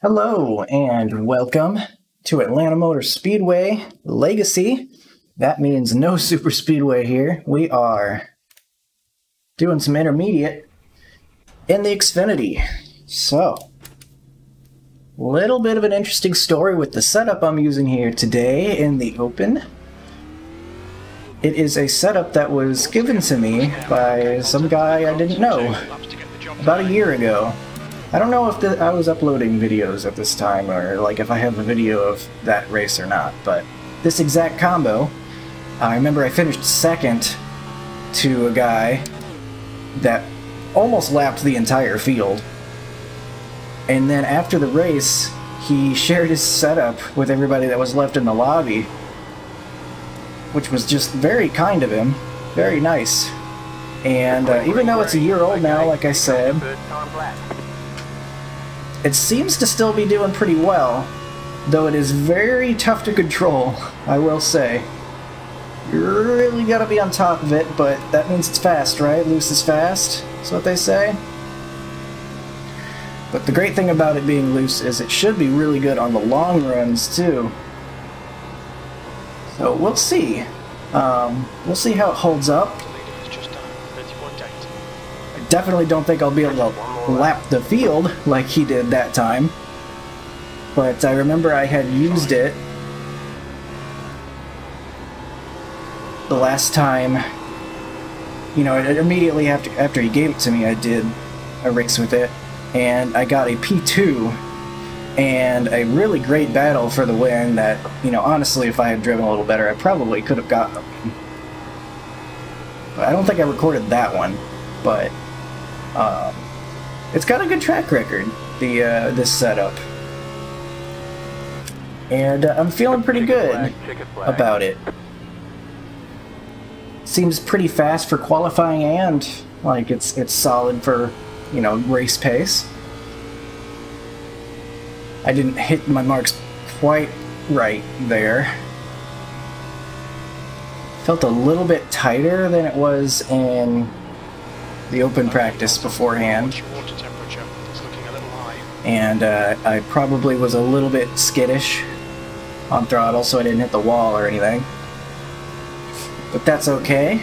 Hello and welcome to Atlanta Motor Speedway Legacy. That means no super speedway here. We are doing some intermediate in the Xfinity. So, a little bit of an interesting story with the setup I'm using here today in the open. It is a setup that was given to me by some guy I didn't know about a year ago. I don't know if the, I was uploading videos at this time or like if I have a video of that race or not, but this exact combo, I remember I finished second to a guy that almost lapped the entire field. And then after the race, he shared his setup with everybody that was left in the lobby, which was just very kind of him, very nice. And uh, even though it's a year old now, like I said, it seems to still be doing pretty well, though it is very tough to control, I will say. You really gotta be on top of it, but that means it's fast, right? Loose is fast, is what they say. But the great thing about it being loose is it should be really good on the long runs, too. So we'll see. Um, we'll see how it holds up. Definitely don't think I'll be able to lap the field like he did that time. But I remember I had used it the last time, you know, immediately after after he gave it to me, I did a race with it, and I got a P2 and a really great battle for the win that, you know, honestly, if I had driven a little better, I probably could have gotten them. But I don't think I recorded that one, but um, it's got a good track record, the uh, this setup. And uh, I'm feeling pretty good about it. Seems pretty fast for qualifying and like it's it's solid for, you know, race pace. I didn't hit my marks quite right there. Felt a little bit tighter than it was in the open practice beforehand. And uh, I probably was a little bit skittish on throttle, so I didn't hit the wall or anything. But that's okay.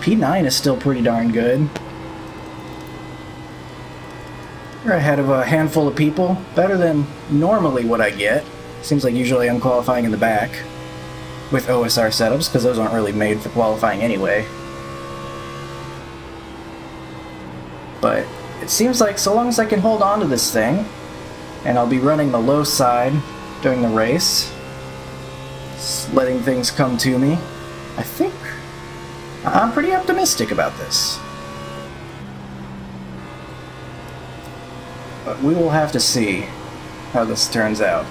P9 is still pretty darn good. We're ahead of a handful of people. Better than normally what I get. Seems like usually I'm qualifying in the back with OSR setups, because those aren't really made for qualifying anyway. But it seems like so long as I can hold on to this thing, and I'll be running the low side during the race, letting things come to me, I think I'm pretty optimistic about this. But we will have to see how this turns out.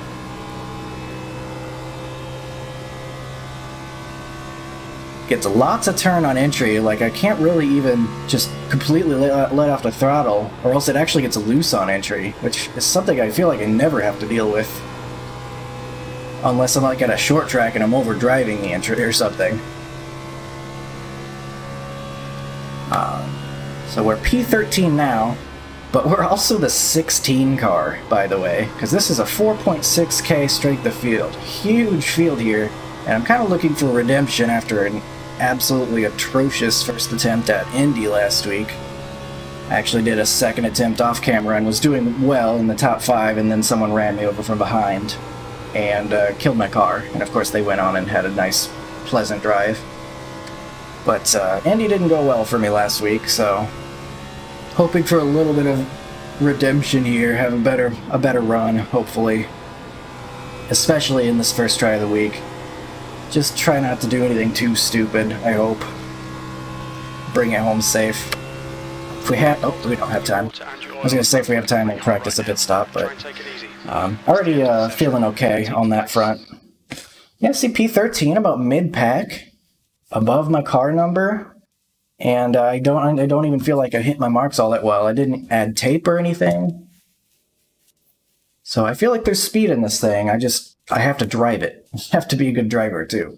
Gets lots of turn on entry, like I can't really even just completely let, off the throttle, or else it actually gets loose on entry, which is something I feel like I never have to deal with. Unless I'm like at a short track and I'm over driving the entry or something. Um, so we're P13 now, but we're also the 16 car, by the way, because this is a 4.6k straight the field. Huge field here, and I'm kind of looking for redemption after an absolutely atrocious first attempt at Indy last week. I actually did a second attempt off camera and was doing well in the top five, and then someone ran me over from behind and uh, killed my car. And of course, they went on and had a nice, pleasant drive. But uh, Indy didn't go well for me last week, so hoping for a little bit of redemption here, have a better a better run, hopefully. Especially in this first try of the week. Just try not to do anything too stupid, I hope. Bring it home safe. If we have... Oh, we don't have time. I was going to say if we have time, we'll practice a pit stop, but... Um, already uh, feeling okay on that front. Yeah, see P13 about mid-pack. Above my car number. And I don't I don't even feel like I hit my marks all that well. I didn't add tape or anything. So I feel like there's speed in this thing. I just I have to drive it. You have to be a good driver too.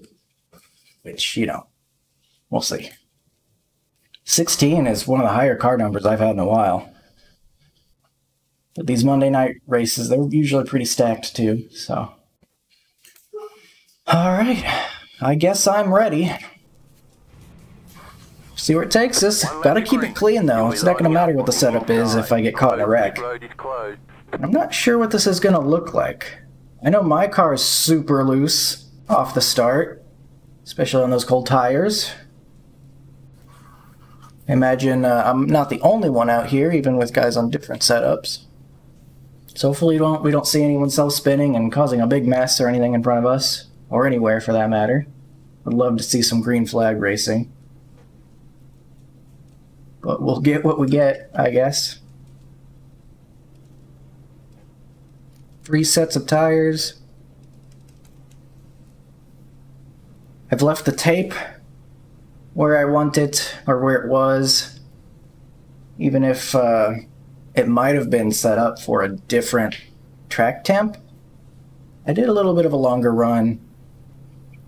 Which, you know, we'll see. 16 is one of the higher car numbers I've had in a while. But these Monday night races, they're usually pretty stacked too, so. Alright, I guess I'm ready. See where it takes us. Gotta keep it clean though. It's not gonna matter what the setup is if I get caught in a wreck. I'm not sure what this is gonna look like. I know my car is super loose off the start, especially on those cold tires. Imagine uh, I'm not the only one out here, even with guys on different setups. So hopefully we don't, we don't see anyone self-spinning and causing a big mess or anything in front of us, or anywhere for that matter. I'd love to see some green flag racing. But we'll get what we get, I guess. Three sets of tires. I've left the tape where I want it, or where it was. Even if uh, it might have been set up for a different track temp. I did a little bit of a longer run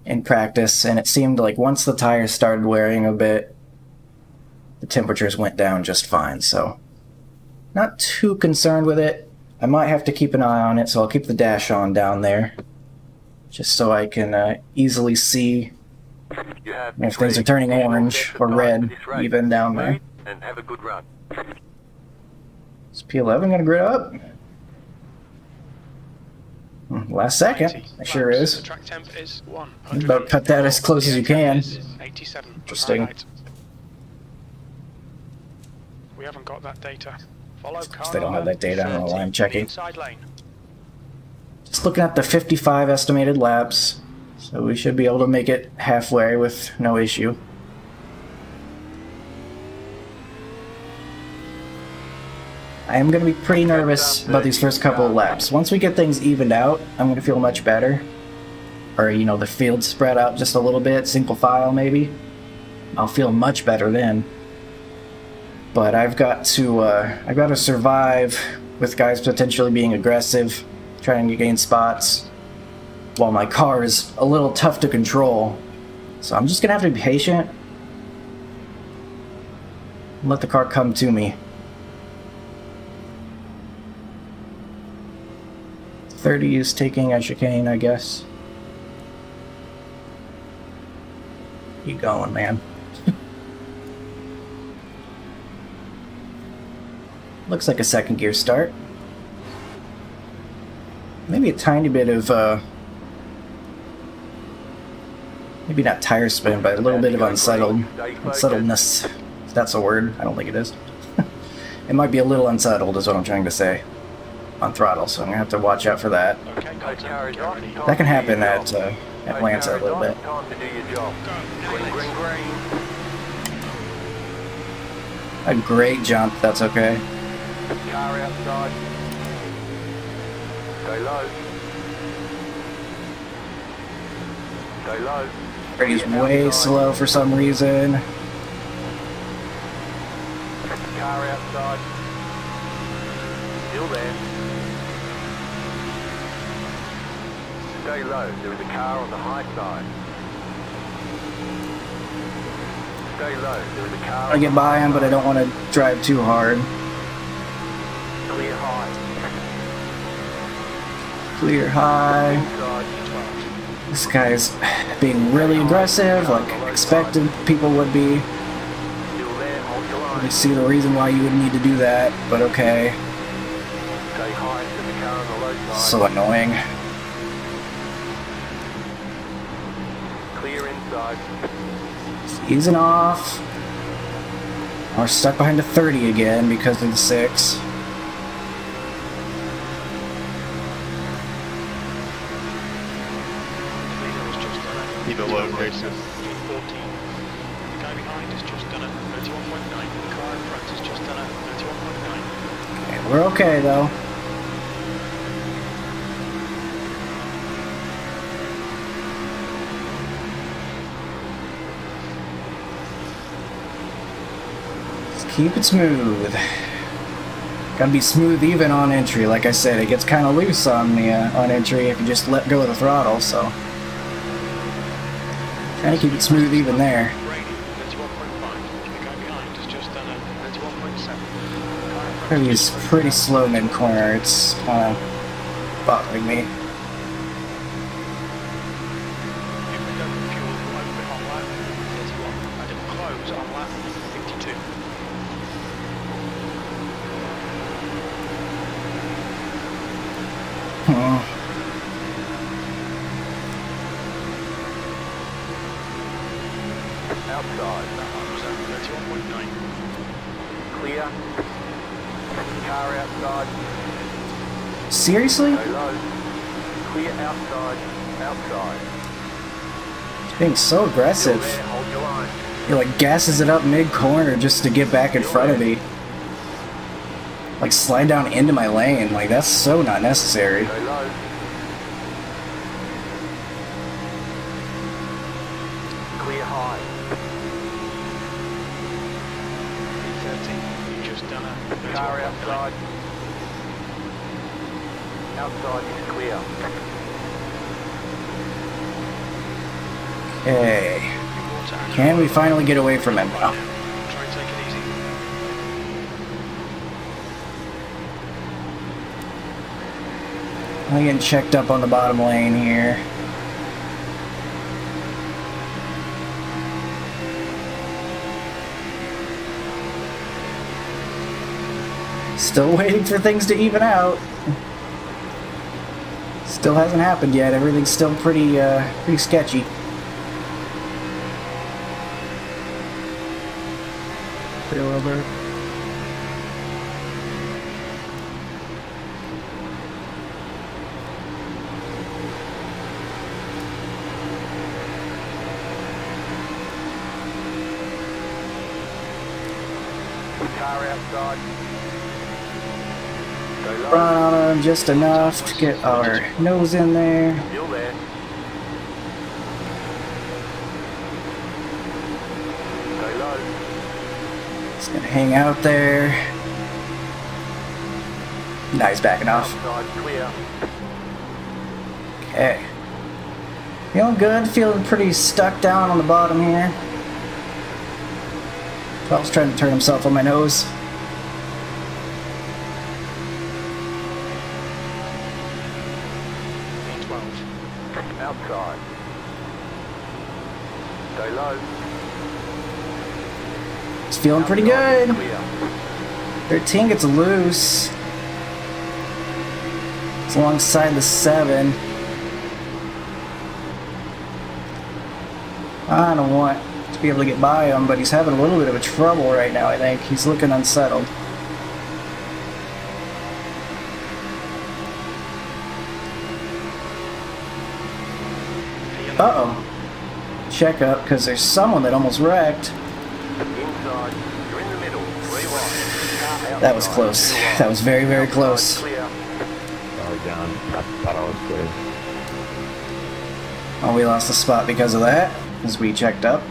in practice, and it seemed like once the tires started wearing a bit, the temperatures went down just fine, so not too concerned with it. I might have to keep an eye on it, so I'll keep the dash on down there, just so I can uh, easily see if things are turning orange or red, even down there. And have a good run. Is P11 gonna grid up? Hmm, Last second, it sure is. track temp is one. About cut that as close as you can. Interesting. We haven't got that data. Car they don't have that data, I don't know why I'm checking. Just looking at the 55 estimated laps, so we should be able to make it halfway with no issue. I am going to be pretty nervous about these first couple of laps. Once we get things evened out, I'm going to feel much better. Or, you know, the field spread out just a little bit, single file maybe. I'll feel much better then. But I've got to, uh, I've got to survive with guys potentially being aggressive, trying to gain spots, while my car is a little tough to control. So I'm just gonna have to be patient. Let the car come to me. 30 is taking a chicane, I guess. Keep going, man. Looks like a second gear start. Maybe a tiny bit of, uh, maybe not tire spin, but a little bit of unsettled, unsettledness. If that's a word, I don't think it is. it might be a little unsettled, is what I'm trying to say, on throttle. So I'm gonna have to watch out for that. That can happen at uh, Atlanta a little bit. To. A great jump. That's okay. Car outside. Stay low. Stay low. Brady's way slow for some reason. Car outside. Still there. Stay low. There is a car on the high side. Stay low. There is a car. I get by him, but I don't want to drive too hard. Clear high. Clear high. This guy's being really aggressive, like expected people would be. Still there. Hold your line. I see the reason why you would need to do that, but okay. Stay high to the car on the low side. So annoying. Clear inside. Easing off. We're stuck behind a 30 again because of the 6. Leader has just done it. Low races. 14. The guy behind has just done it. 31.9. The car in front has just done it. 31.9. Okay, we're okay though. Keep it smooth. Gotta be smooth even on entry. Like I said, it gets kind of loose on the uh, on entry if you just let go of the throttle. So trying to keep it smooth even there. Brady, 31.5. The guy behind has just done it. 31.7. The car in He's pretty slow mid corner. It's of bothering me. If we go for fuel, we'll open on lap 31 and it will close on lap 52. Hmm. Outside. That one was at 31.9. Clear. Car outside. Seriously? Clear outside. Outside. He's being so aggressive. there. Hold your line. He like gasses it up mid corner just to get back in front of me. Like slide down into my lane. Like that's so not necessary. Go low. Clear high. P30, you've just done a Car 31.9. outside. Outside is clear. Okay. Water and Can we finally get away from him now? Try and take it easy. I'm getting checked up on the bottom lane here. Still waiting for things to even out. Still hasn't happened yet. Everything's still pretty, uh, pretty sketchy. Failover. Car outside. Go low. Run on just enough to get our nose in there. Still there. Go low. Just gonna hang out there. Now he's backing off. Oh, Outside. Okay. Feeling good, feeling pretty stuck down on the bottom here. Bell's trying to turn himself on my nose. P12. Outside. Go low. It's feeling pretty good. 13 gets loose. It's alongside the 7. I don't want to be able to get by him, but he's having a little bit of a trouble right now, I think. He's looking unsettled. Uh-oh. Check up, because there's someone that almost wrecked. Inside. You're in the middle. Three wide. Car That was close. That was very, very close. Sorry, John. I thought I was clear. Oh, we lost the spot because of that, as we checked up.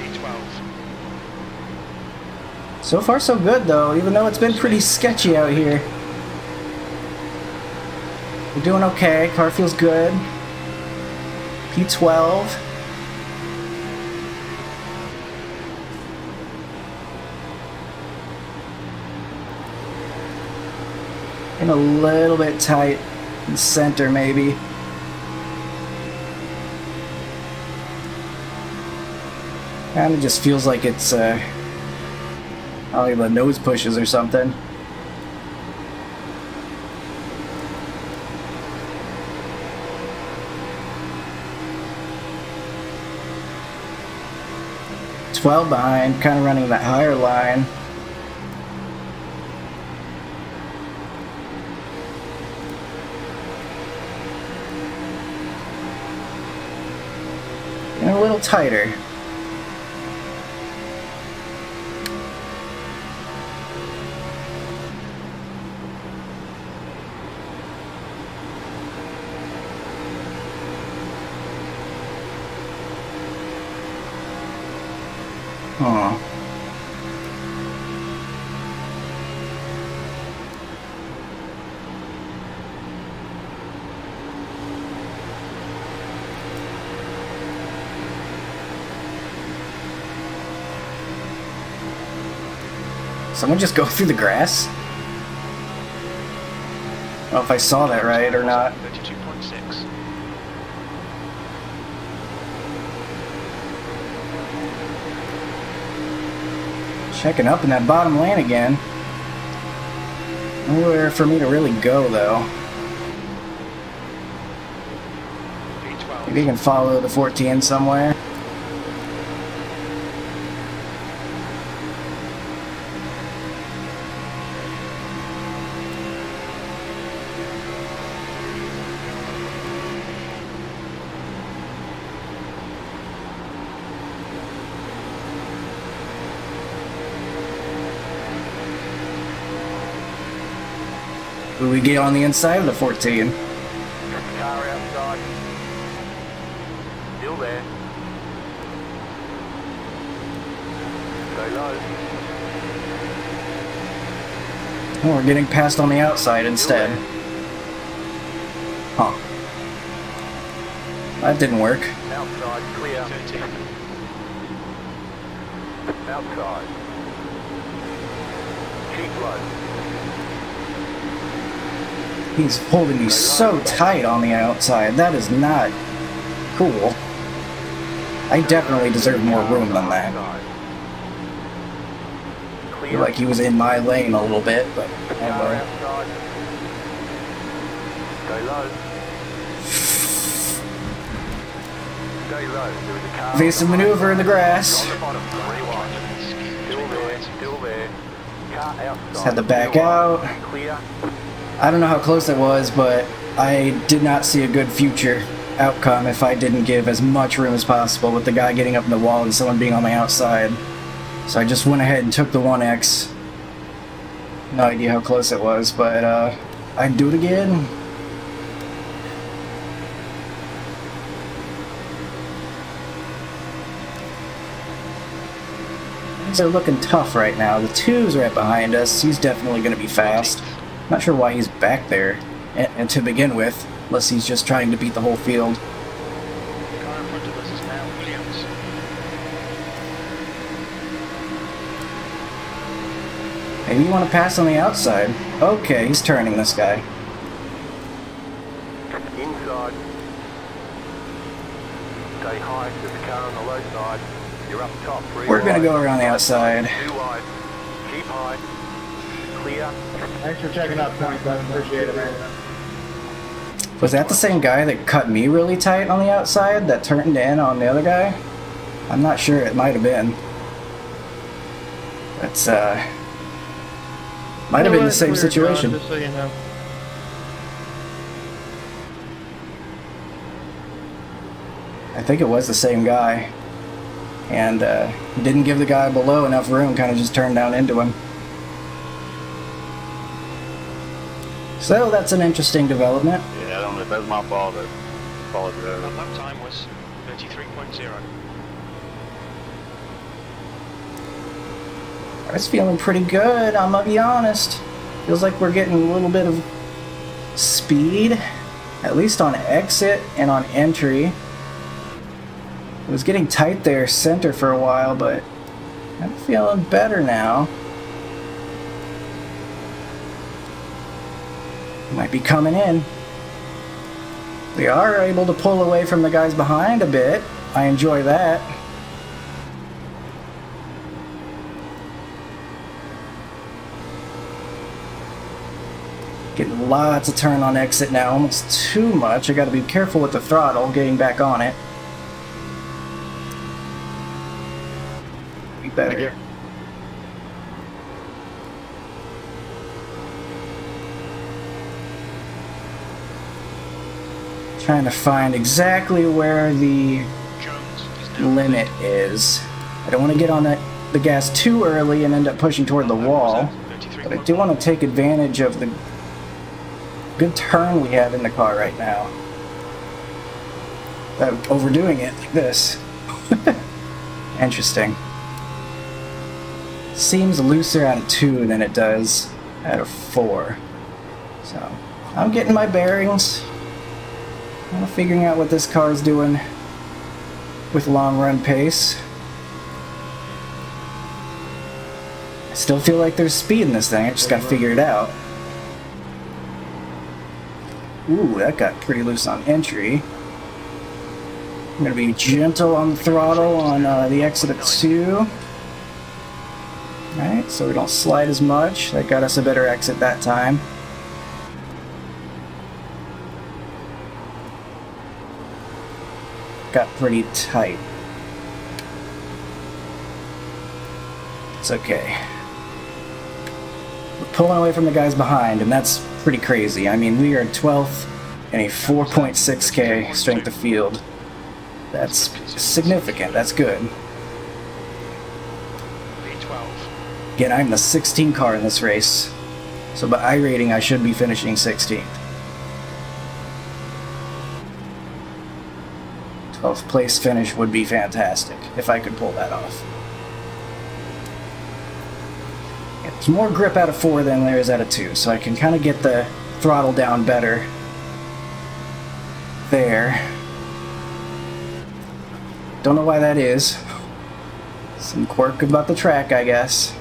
P12. So far, so good, though, even though it's been pretty sketchy out here. We're doing okay. Car feels good. P12. And a little bit tight in center, maybe. Kind of just feels like it's, uh, probably the nose pushes or something. Twelve behind, kind of running that higher line. And a little tighter. Someone just go through the grass? I don't know if I saw that right or not. 32.6. Checking up in that bottom lane again. Nowhere for me to really go though. P12. Maybe you can follow the 14 somewhere. Get on the inside of the 14? Car outside. Still there. Stay low. Oh, we're getting passed on the outside instead. Huh. That didn't work. Outside clear. 13. Outside. Keep low. He's holding me so tight on the outside. That is not cool. I definitely deserve more room than that. I feel like he was in my lane a little bit, but anyway. Stay low. Stay low. Evasive maneuver in the grass. Just had to back out. Clear. I don't know how close it was, but I did not see a good future outcome if I didn't give as much room as possible with the guy getting up in the wall and someone being on my outside. So I just went ahead and took the 1X. No idea how close it was, but uh, I'd do it again. Things are looking tough right now. The two's right behind us. He's definitely going to be fast. Not sure why he's back there, and, and to begin with, unless he's just trying to beat the whole field. Car in front of us is now Williams. Maybe you want to pass on the outside. Okay, he's turning this guy. Inside. Stay high. There's a car on the low side. You're up top. Three We're gonna go around the outside. Two wide. Keep high. Clear. Thanks for checking out 27. Appreciate it, man. Was that the same guy that cut me really tight on the outside that turned in on the other guy? I'm not sure. It might have been. That's uh. Might have been the same situation. Just so you know. I think it was the same guy. And uh, didn't give the guy below enough room, kind of just turned down into him. So that's an interesting development. Yeah, I don't know if that's my fault. I Our apologize. lap time was 33.0. It's feeling pretty good, I'm gonna be honest. Feels like we're getting a little bit of speed, at least on exit and on entry. It was getting tight there center for a while, but I'm feeling better now. Might be coming in. We are able to pull away from the guys behind a bit. I enjoy that. Getting lots of turn on exit now, almost too much. I gotta be careful with the throttle, getting back on it. Be better. Trying to find exactly where the limit is. I don't want to get on that, the gas too early and end up pushing toward the wall. But I do want to take advantage of the good turn we have in the car right now. Overdoing it like this. Interesting. Seems looser out of 2 than it does out of 4. So, I'm getting my bearings. I'm figuring out what this car is doing with long run pace. I Still feel like there's speed in this thing. I just gotta figure it out. Ooh, that got pretty loose on entry. I'm gonna be gentle on the throttle on uh, the exit of two. Alright, so we don't slide as much. That got us a better exit that time. Got pretty tight. It's okay. We're pulling away from the guys behind, and that's pretty crazy. I mean, we are 12th and a 4.6k strength of field. That's significant. That's good. Again, I'm the 16 car in this race, so by iRating, I should be finishing 16th. 12th place finish would be fantastic if I could pull that off. There's more grip out of 4 than there is out of 2, so I can kind of get the throttle down better there. Don't know why that is. Some quirk about the track, I guess.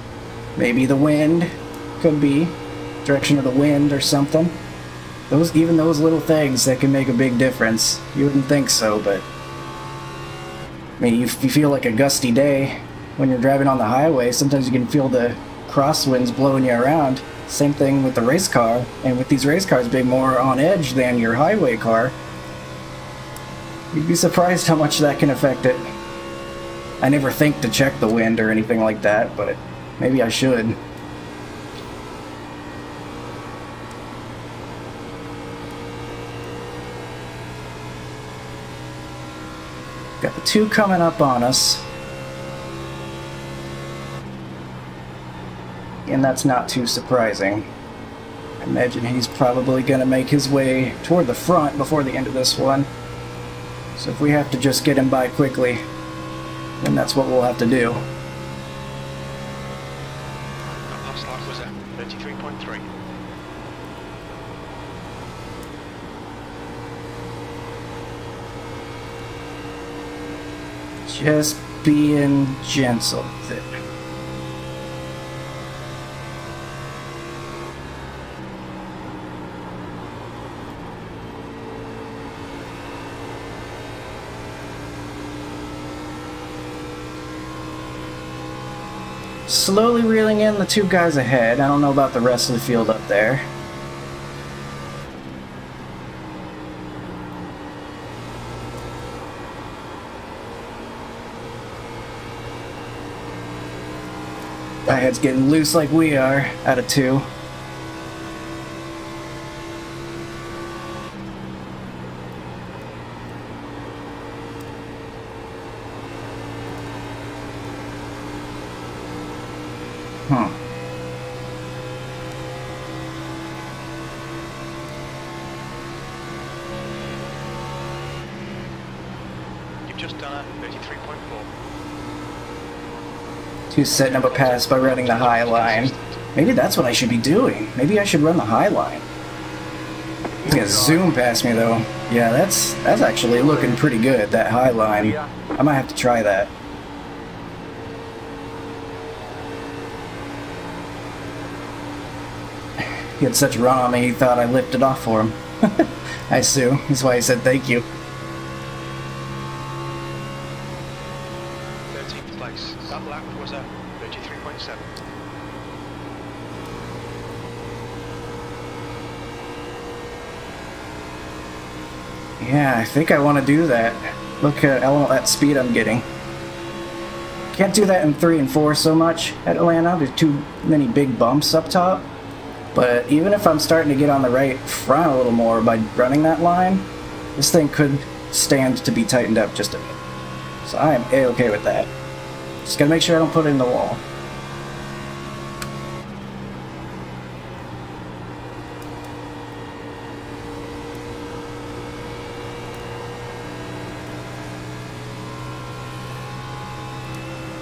Maybe the wind could be direction of the wind or something. Those even those little things that can make a big difference. You wouldn't think so, but I mean, you, you feel like a gusty day when you're driving on the highway. Sometimes you can feel the crosswinds blowing you around. Same thing with the race car, and with these race cars being more on edge than your highway car, you'd be surprised how much that can affect it. I never think to check the wind or anything like that, but maybe I should. Two coming up on us. And that's not too surprising. I imagine he's probably going to make his way toward the front before the end of this one. So if we have to just get him by quickly, then that's what we'll have to do. That last lap was a 33.3. Just being gentle it. Slowly reeling in the two guys ahead. I don't know about the rest of the field up there. That head's getting loose like we are out of two. Hmm. You've just done a 33.4. Two setting up a pass by running the high line. Maybe that's what I should be doing. Maybe I should run the high line. He's oh gonna zoom past me though. Yeah, that's that's actually looking pretty good, that high line. I might have to try that. He had such a run on me, he thought I lifted off for him. I sue. That's why he said thank you. 13th place. That lap was a 33.7. Yeah, I think I want to do that. Look at all that speed I'm getting. Can't do that in 3 and 4 so much at Atlanta. There's too many big bumps up top. But even if I'm starting to get on the right front a little more by running that line, this thing could stand to be tightened up just a bit. So I am a-okay with that. Just gotta make sure I don't put it in the wall.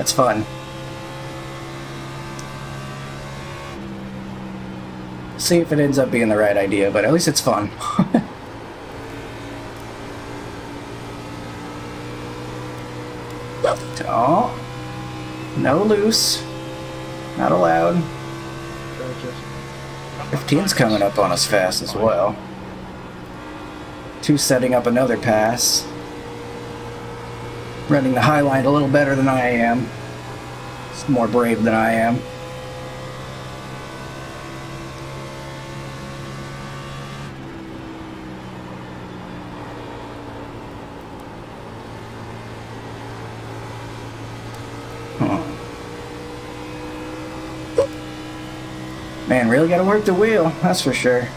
That's fun. See if it ends up being the right idea, but at least it's fun. oh. No loose. Not allowed. Gotcha. 15's coming up on us fast as well. Two setting up another pass. Running the high line a little better than I am. It's more brave than I am. Man, really gotta work the wheel, that's for sure.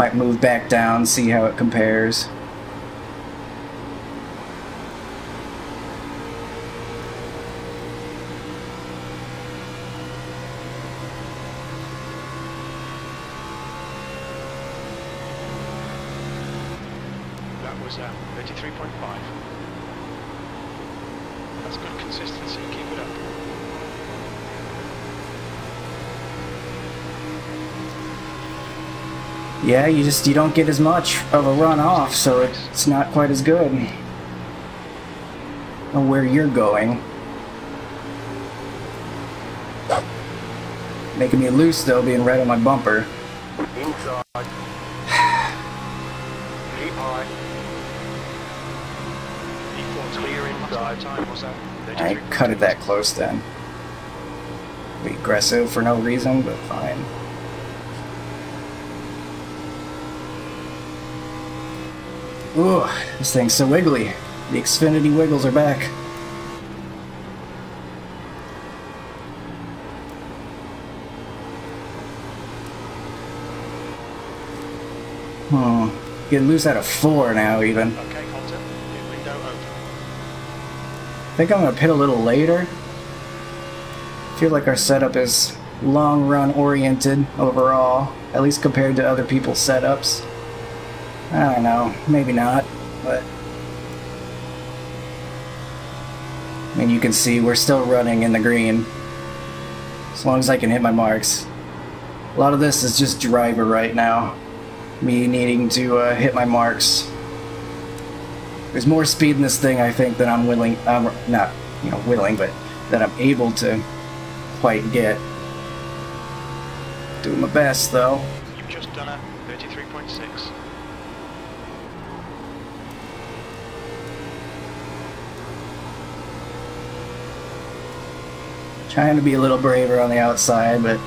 Might move back down, see how it compares. That was uh, 33.5. That's good consistency. Keep it up. Yeah, you just you don't get as much of a run off, so it's not quite as good. Know where you're going. Making me loose though, being right on my bumper. Inside. Keep high. I cut it that close then. Be aggressive for no reason, but fine. Ooh, this thing's so wiggly. The Xfinity wiggles are back. Hmm. Getting loose out of four now, even. Okay, Colton. New window open. I think I'm gonna pit a little later. feel like our setup is long run oriented overall, at least compared to other people's setups. I don't know, maybe not, but. I mean, you can see we're still running in the green. As long as I can hit my marks. A lot of this is just driver right now. Me needing to uh, hit my marks. There's more speed in this thing, I think, than I'm willing, um, not, you know, willing, but that I'm able to quite get. Doing my best, though. You've just done a 33.6. Trying to be a little braver on the outside, but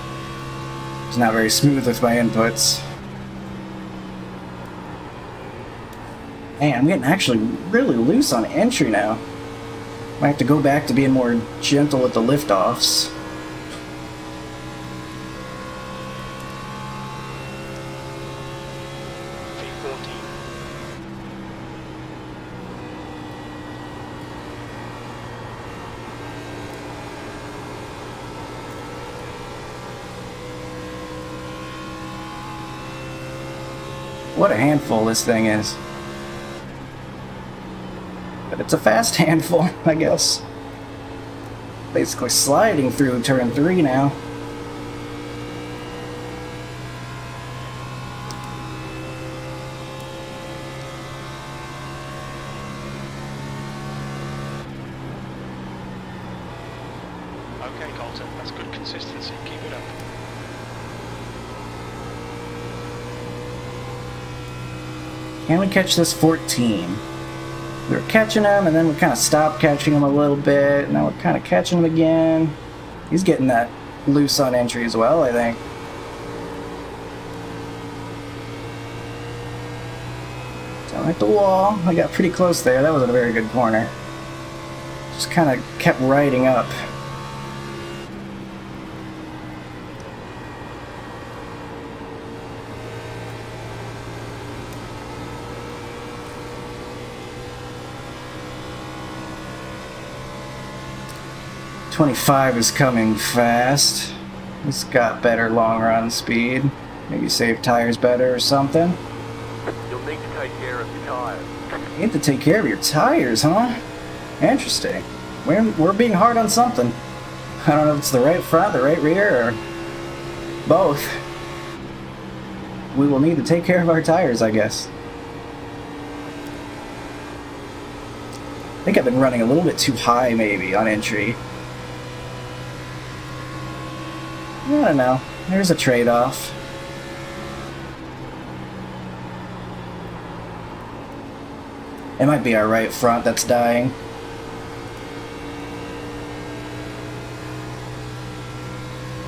it's not very smooth with my inputs. Man, I'm getting actually really loose on entry now. Might have to go back to being more gentle with the liftoffs. Handful this thing is. But it's a fast handful, I guess. Basically sliding through turn three now. Okay, Colton. That's good consistency. Keep it up. Can we catch this 14? We were catching him, and then we kind of stopped catching him a little bit. Now we're kind of catching him again. He's getting that loose on entry as well, I think. Down at the wall. I got pretty close there. That wasn't a very good corner. Just kind of kept riding up. Twenty-five is coming fast. It's got better long run speed. Maybe save tires better or something. You'll need to take care of your tyres. You have to take care of your tires, huh? Interesting. We're, we're being hard on something. I don't know if it's the right front, the right rear, or both. We will need to take care of our tires, I guess. I think I've been running a little bit too high, maybe, on entry. I don't know. There's a trade-off. It might be our right front that's dying.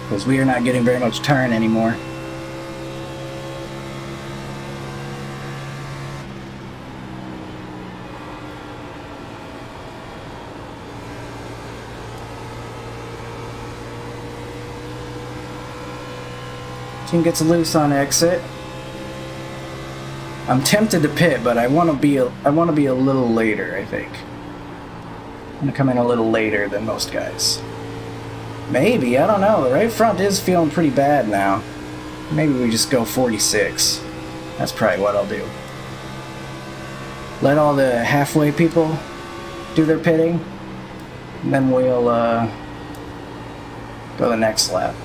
Because we are not getting very much turn anymore. Gets loose on exit. I'm tempted to pit, but I want to be a, I want to be a little later. I think. I'm gonna come in a little later than most guys. Maybe I don't know. The right front is feeling pretty bad now. Maybe we just go 46. That's probably what I'll do. Let all the halfway people do their pitting, and then we'll uh, go the next lap.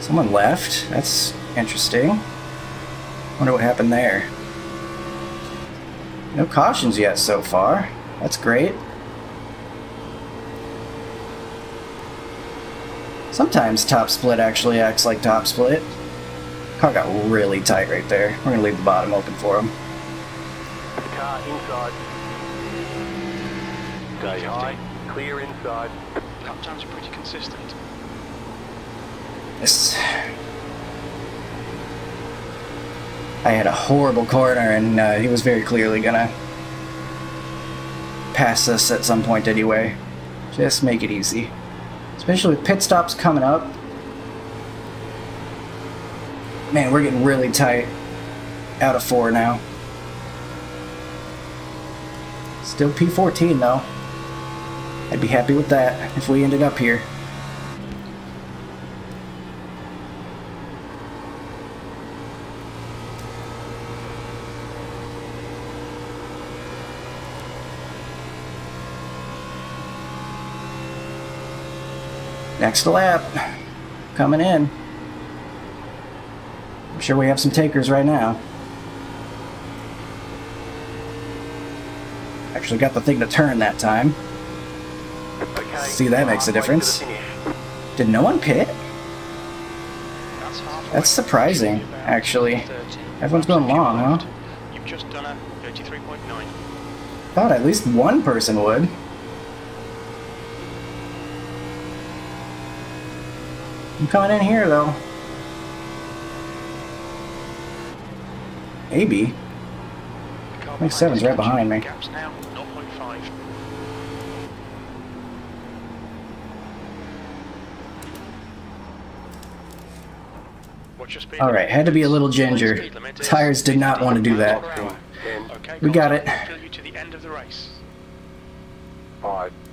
Someone left? That's interesting. Wonder what happened there. No cautions yet so far. That's great. Sometimes top split actually acts like top split. Car got really tight right there. We're gonna leave the bottom open for him. Car inside. Stay high. Clear inside. Lap times are pretty consistent. This. I had a horrible corner, and uh, he was very clearly gonna pass us at some point anyway. Just make it easy. Especially with pit stops coming up. Man, we're getting really tight. Out of four now. Still P14 though. I'd be happy with that if we ended up here. Next lap. Coming in. I'm sure we have some takers right now. Actually got the thing to turn that time. Okay. See, that makes a halfway to the difference. Did no one pit? That's surprising, Should be about actually. Everyone's going long, huh? left. You've just done a 33.9. Thought at least one person would. I'm coming in here though. Car Makes seven's right behind me. Gaps now 0.5. What's your speed All right, had to be a little ginger. Tires did not want to do that. We got it.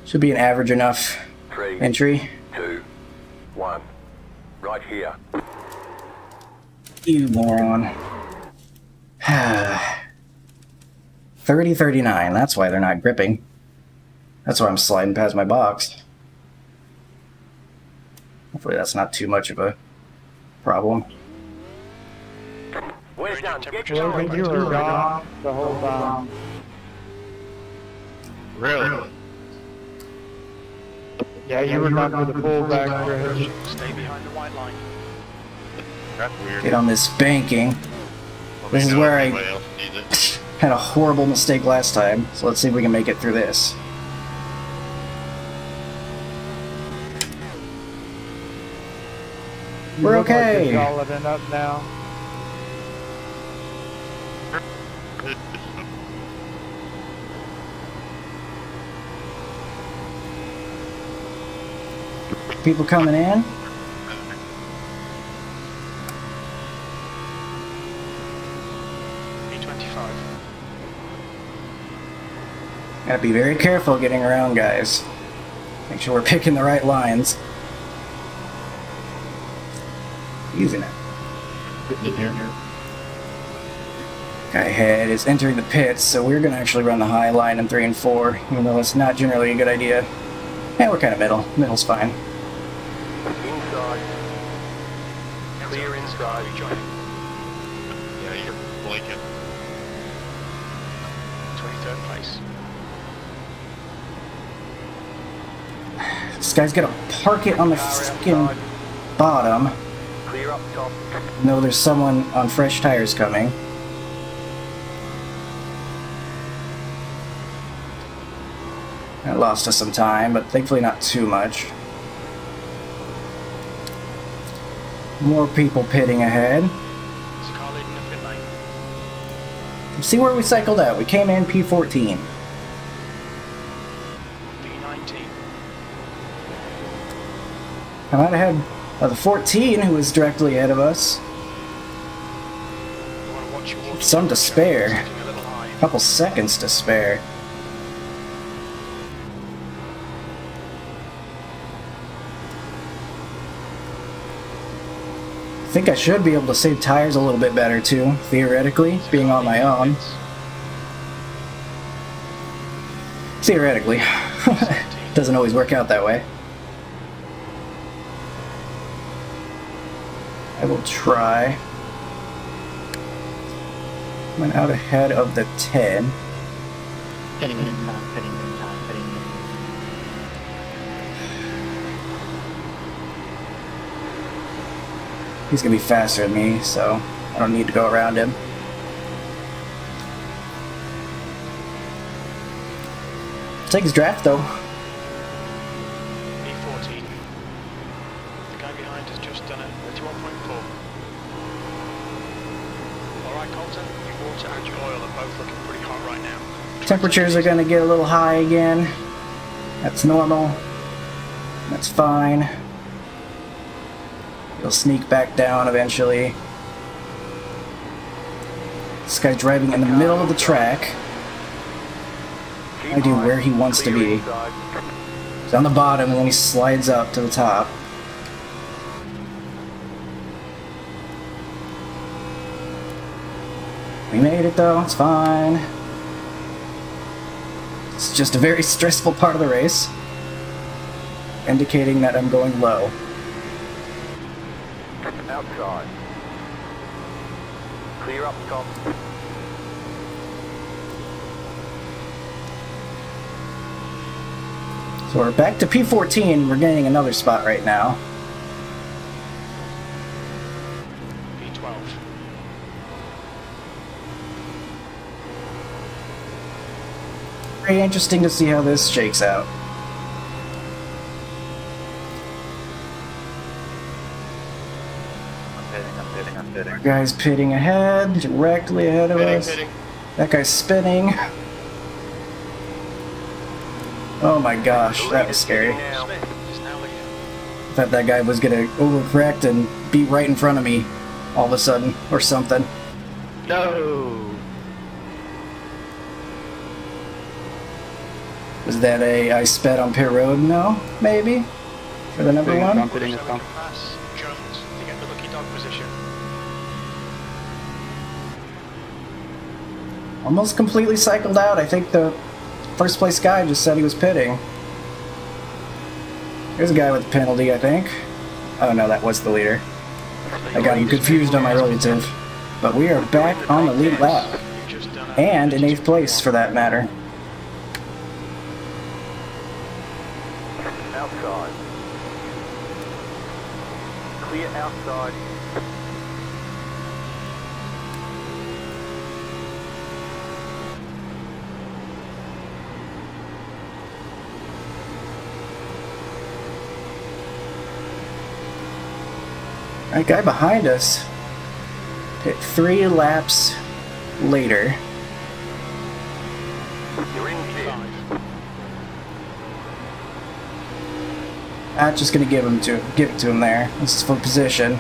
Should be an average enough entry. two, one. Right here. You moron. 30 39, that's why they're not gripping. That's why I'm sliding past my box. Hopefully, that's not too much of a problem. Where's done? Get Temperatures Well, going. you were gone the whole time. Really? Yeah, you were not for the full back stretch. Stay behind the white line. That's weird. Get on this banking. Well, this is where I- everybody else needs it. Had a horrible mistake last time, so let's see if we can make it through this. You We're look like you're okay. Solid enough now. People coming in. P25. Gotta be very careful getting around, guys. Make sure we're picking the right lines. Using it. Getting in here. Guy ahead is entering the pits, so we're gonna actually run the high line in three and four, even though it's not generally a good idea. Yeah, we're kind of middle. Middle's fine. Inside. Clear inside. Rejoining. Yeah, you're blinking. 23rd place. This guy's gonna park it on the Car fucking bottom. Clear up top. No, there's someone on fresh tires coming. That lost us some time, but thankfully not too much. More people pitting ahead. There's a car leading the pit lane. See where we cycled out. We came in P14. P19. I'm out ahead of the 14, who was directly ahead of us. You want to watch your water. Some to spare. Sitting a little high. A couple seconds to spare. Think I should be able to save tires a little bit better too, theoretically, being on my own. Theoretically. Doesn't always work out that way. I will try. Went out ahead of the 10. Pitting in time, He's gonna be faster than me, so I don't need to go around him. Take his draft though. V14. The guy behind has just done a 31.4. Alright, Colton, your water and your oil are both looking pretty hot right now. Temperatures are gonna get a little high again. That's normal. That's fine. He'll sneak back down eventually. This guy driving in the middle of the track. Keep idea where he wants to be. He's on the bottom and then he slides up to the top. We made it though, it's fine. It's just a very stressful part of the race. Indicating that I'm going low. Outside. Clear up top. So we're back to P14, we're gaining another spot right now. P12. Very interesting to see how this shakes out. I'm pitting, I'm pitting, Guy's pitting ahead, directly ahead of Pitting, us. pitting. That guy's spinning. Oh my gosh, that was scary. Now. Smith is now leading. Thought that guy was gonna overcorrect and be right in front of me all of a sudden, or something. No! Was that a I sped on pit road? No, maybe for the number one. stump, pitting a So we stump. can pass Jones to get the lucky dog position. Almost completely cycled out. I think the first place guy just said he was pitting. There's a guy with a penalty, I think. Oh no, that was the leader. I got him confused on my relative. But we are back on the lead lap. And in eighth place, for that matter. Outside. Clear outside. That guy behind us hit three laps later. I'm just gonna give him to give it to him there. This is for position.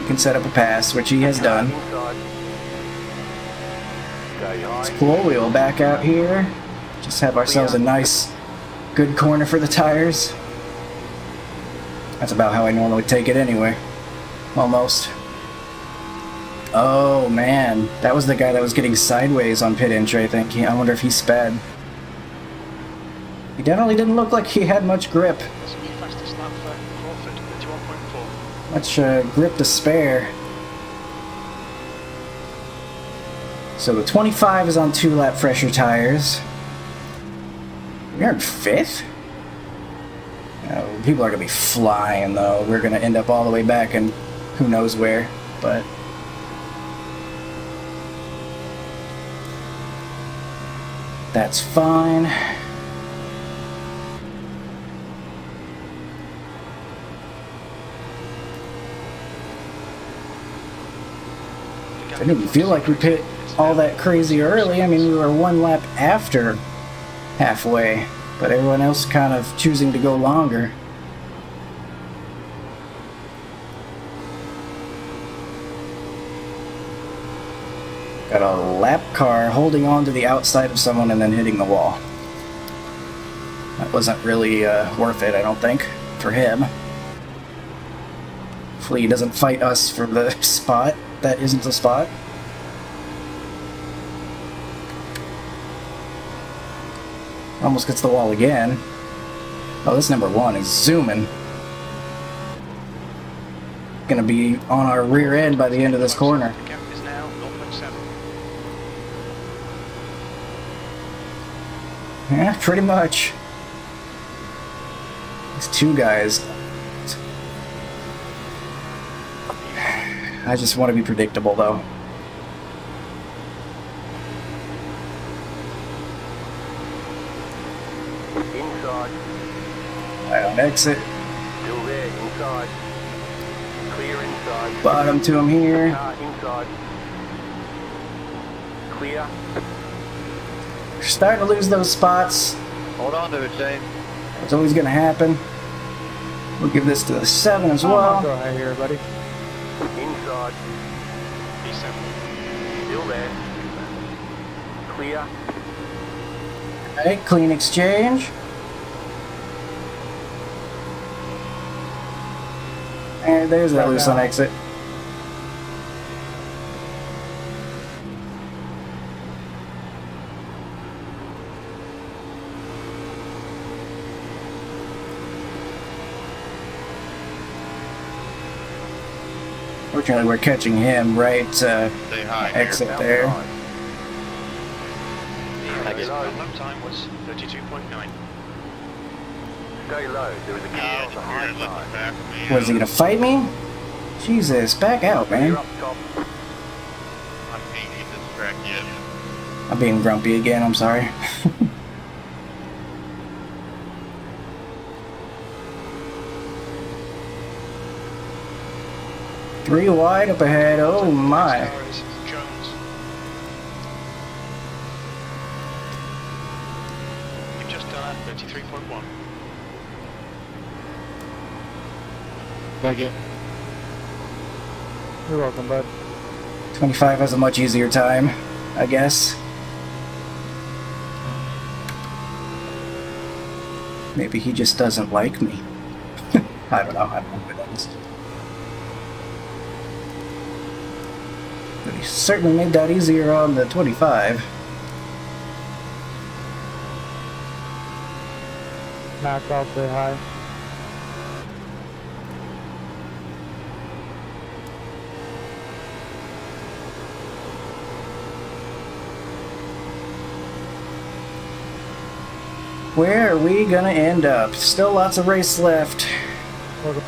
He can set up a pass, which he has done. High. Cool, we'll back out here. Just have ourselves a nice, good corner for the tires. That's about how I normally take it anyway. Almost. Oh man, that was the guy that was getting sideways on pit entry. I think. I wonder if he sped. He definitely didn't look like he had much grip, That's the fastest lap for Crawford, 31.4. much uh, grip to spare. So the 25 is on two lap fresher tires. We're in fifth. Uh, people are gonna be flying though. We're gonna end up all the way back and who knows where, but. That's fine. I didn't feel like we pit all that crazy early. I mean, we were one lap after halfway, but everyone else kind of choosing to go longer. Got a lap car holding on to the outside of someone and then hitting the wall. That wasn't really uh, worth it, I don't think, for him. Hopefully he doesn't fight us for the spot that isn't the spot. Almost gets the wall again. Oh, this number one is zooming. Gonna be on our rear end by the end of this corner. The gap is now 0.7. Yeah, pretty much. These two guys. I just want to be predictable, though. Inside. I exit. Still there. Inside. Clear inside. Bottom to him here. Car inside. Clear. We're starting to lose those spots. Hold on to it, Shane. It's always going to happen. We'll give this to the 7 as I'll well. go ahead here, buddy. Inside. P7. Still there. Clear. Alright, clean exchange. And there's that loose on exit. Fortunately, we're catching him right uh, Stay here. exit there. The I guess- lap time was 32.9. Stay low. There is a car Yeah, on the you're high side. back for. Was he gonna fight me? Jesus, back out, man. Clear up top. I can't get this track yet. I'm being grumpy again, I'm sorry. Three wide up ahead, oh my. Next car is Jones. You've just done a 33.1. Thank you. You're welcome, bud. 25 has a much easier time, I guess. Maybe he just doesn't like me. I don't know, I don't know what that is. But he certainly made that easier on the 25. Knock off the high. Where are we gonna end up? Still lots of race left. Welcome.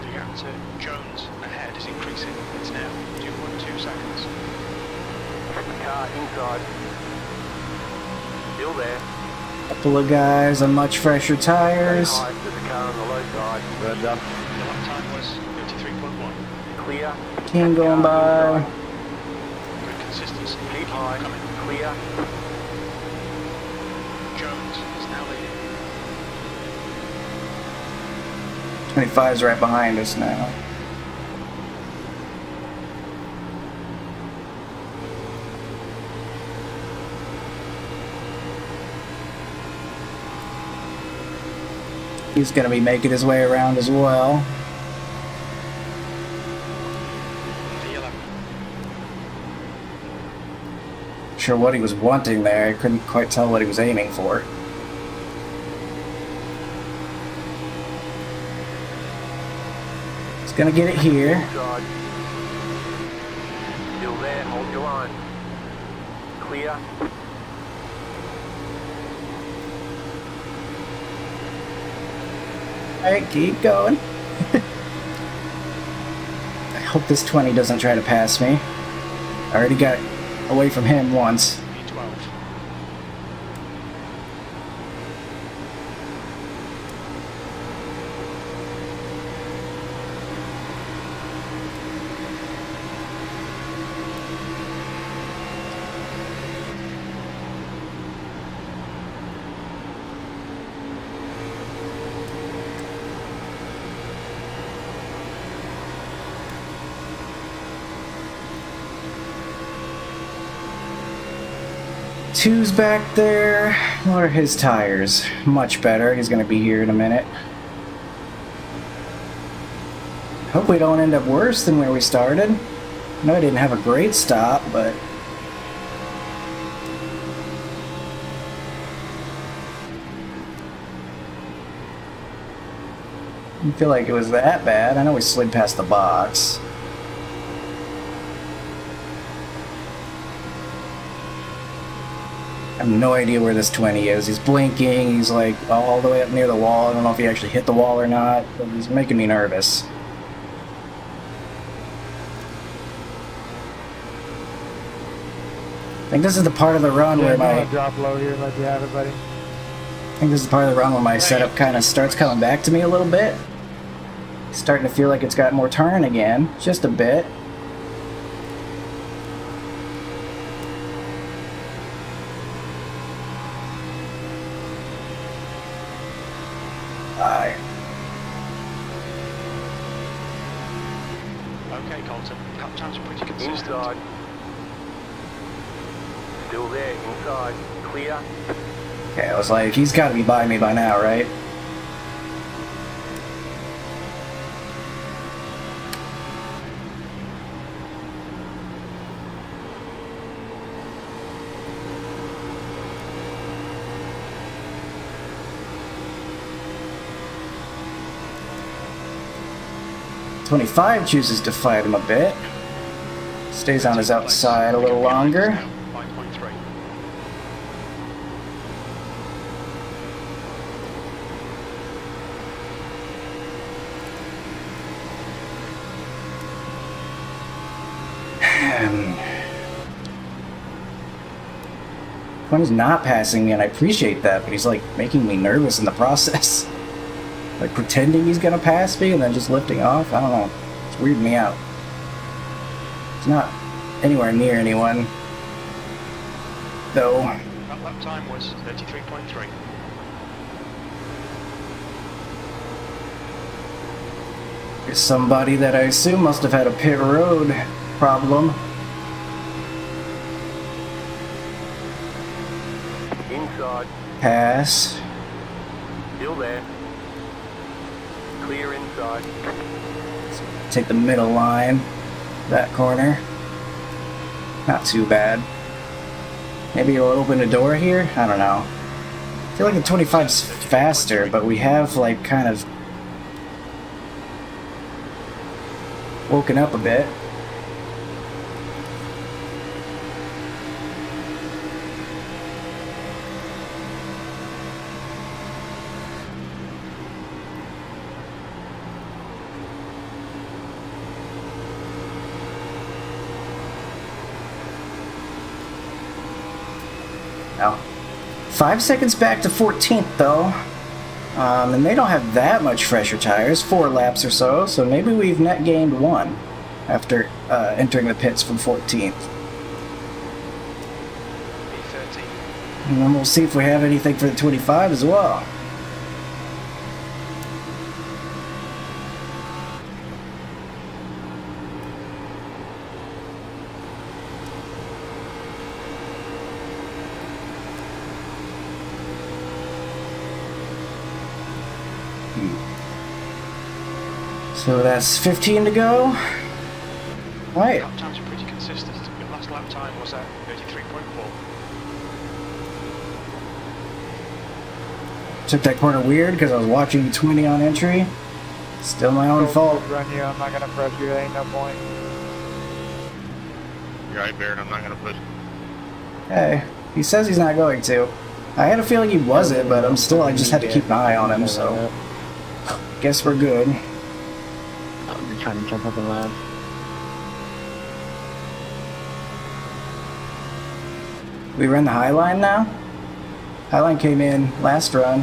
The gap to Jones ahead is increasing. It's now 2.2 seconds. The car inside. Still there. Couple of guys on much fresher tires. high. There's car on the low side. Good job. The lap time was 33.1. Clear. Team going by. Good consistency. Keep high. coming. Clear. 25 is right behind us now. He's going to be making his way around as well. Sure what he was wanting there, I couldn't quite tell what he was aiming for. Gonna get it here. Still there, hold your line. Clear. Alright, keep going. I hope this 20 doesn't try to pass me. I already got away from him once. P12. Two's back there. What are his tires? Much better. He's gonna be here in a minute. Hope we don't end up worse than where we started. I know I didn't have a great stop, but didn't feel like it was that bad. I know we slid past the box. Have no idea where this 20 is. He's blinking, he's like all the way up near the wall. I don't know if he actually hit the wall or not, but he's making me nervous. I think this is the part of the run Yeah, where my drop low here, let you have it, buddy. I think this is part of the run where my setup kind of starts coming back to me a little bit. Starting to feel like it's got more turn again, just a bit. Aye. Okay, Colton. Lap times are pretty consistent. Inside. Still there, inside. Clear. Okay, I was like, he's got to be by me by now, right? Twenty-five chooses to fight him a bit. Stays on his outside a little longer. Quinn is not passing me, and I appreciate that, but he's like making me nervous in the process. like pretending he's gonna pass me and then just lifting off. I don't know. It's weirding me out. It's not anywhere near anyone. Though. That lap time was 33.3. There's somebody that I assume must have had a pit road problem. Inside. Pass. Still there. Clear inside. Take the middle line. That corner. Not too bad. Maybe it'll open a door here? I don't know. I feel like the 25's faster, but we have like kind of woken up a bit. Five seconds back to 14th though. Um, and they don't have that much fresher tires, four laps or so, so maybe we've net gained one after uh, entering the pits from 14th. And then we'll see if we have anything for the 25 as well. So that's 15 to go. Right. Lap times are pretty consistent. Your last lap time was at 33.4. Took that corner weird because I was watching 20 on entry. Still my own fault. Run you. I'm not gonna press you. There ain't no point. You're right, Baron. I'm not gonna push. Hey, he says he's not going to. I had a feeling he wasn't, but I'm still. I just had to keep an eye on him. So guess we're good. Trying to jump up the ladder. We run the High Line now? High Line came in last run.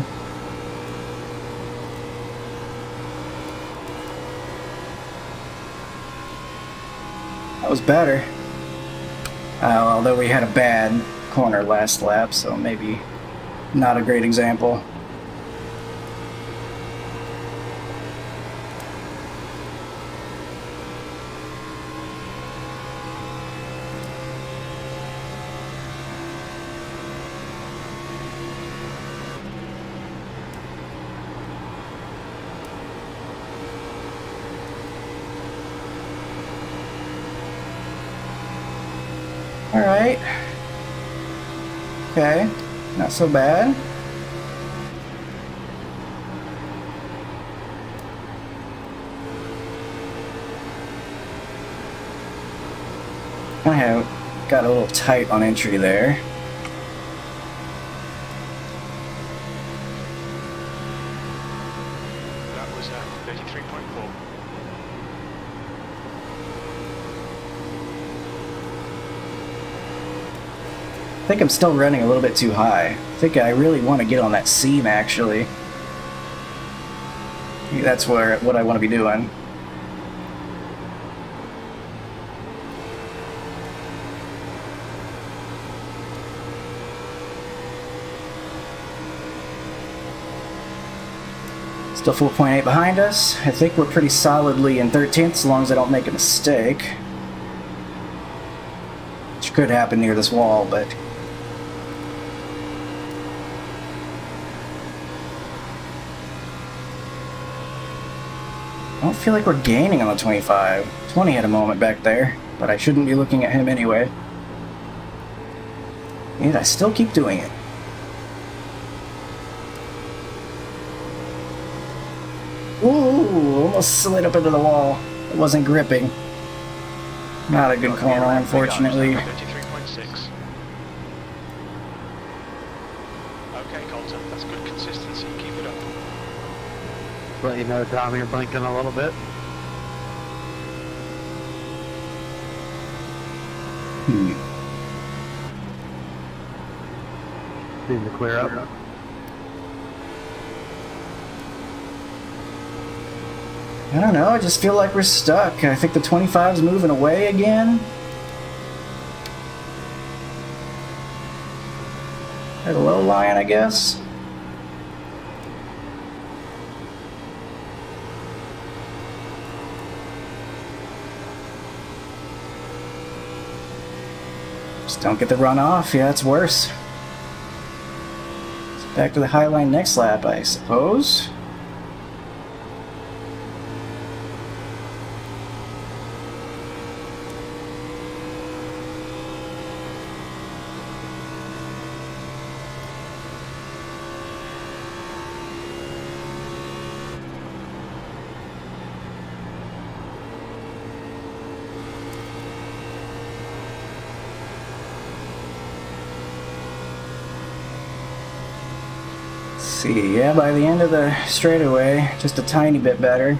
That was better. Uh, although we had a bad corner last lap, so maybe not a great example. Alright. Okay. Not so bad. I have got a little tight on entry there. That was uh, 33.4. I think I'm still running a little bit too high. I think I really want to get on that seam actually. That's where what I want to be doing. Still 4.8 behind us. I think we're pretty solidly in 13th as long as I don't make a mistake. Which could happen near this wall, but don't feel like we're gaining on the 25. 20 had a moment back there, but I shouldn't be looking at him anyway. And I still keep doing it. Ooh, almost slid up into the wall. It wasn't gripping. Not a good corner, unfortunately. 33.6. Okay, Colton, that's good consistency. Let you know, Tommy, you're blinking a little bit. Hmm. Seems to clear up. I don't know, I just feel like we're stuck. I think the 25's moving away again. At a low line, I guess. Just don't get the run off. Yeah, it's worse. Back to the high line next lap, I suppose. See. Yeah, by the end of the straightaway, just a tiny bit better.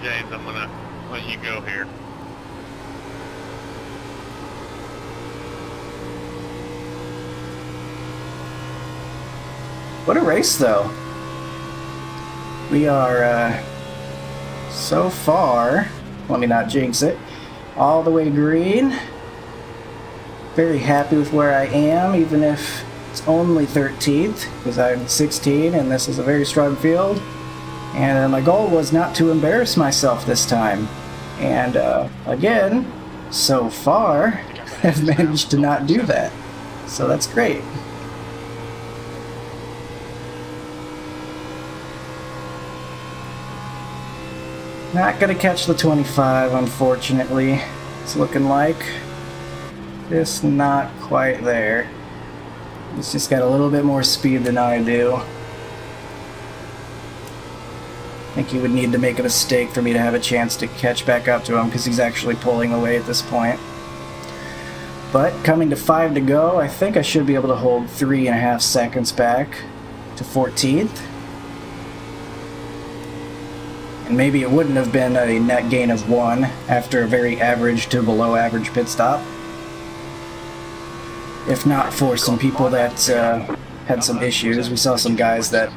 James, I'm gonna let you go here. What a race, though. We are, uh, so far, let me not jinx it, all the way green. Very happy with where I am, even if only 13th, because I'm 16 and this is a very strong field. And uh, my goal was not to embarrass myself this time. And uh, again, so far, I've managed to not do that. So that's great. Not gonna catch the 25, unfortunately. It's looking like. Just not quite there. He's just got a little bit more speed than I do. I think he would need to make a mistake for me to have a chance to catch back up to him because he's actually pulling away at this point. But coming to five to go, I think I should be able to hold three and a half seconds back to 14th. And maybe it wouldn't have been a net gain of one after a very average to below average pit stop. If not for some people that uh, had some issues. We saw some guys that